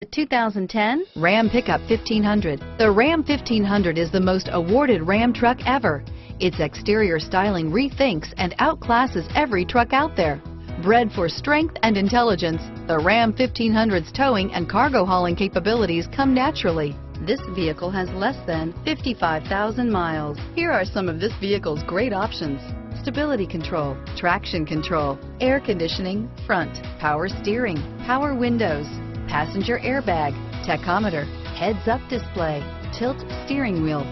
The 2010 Ram Pickup 1500. The Ram 1500 is the most awarded Ram truck ever. Its exterior styling rethinks and outclasses every truck out there. Bred for strength and intelligence, the Ram 1500's towing and cargo hauling capabilities come naturally. This vehicle has less than 55,000 miles. Here are some of this vehicle's great options. Stability control, traction control, air conditioning, front, power steering, power windows, passenger airbag, tachometer, heads-up display, tilt steering wheel,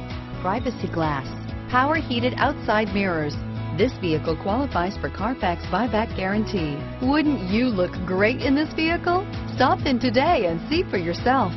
privacy glass, power heated outside mirrors. This vehicle qualifies for Carfax buyback guarantee. Wouldn't you look great in this vehicle? Stop in today and see for yourself.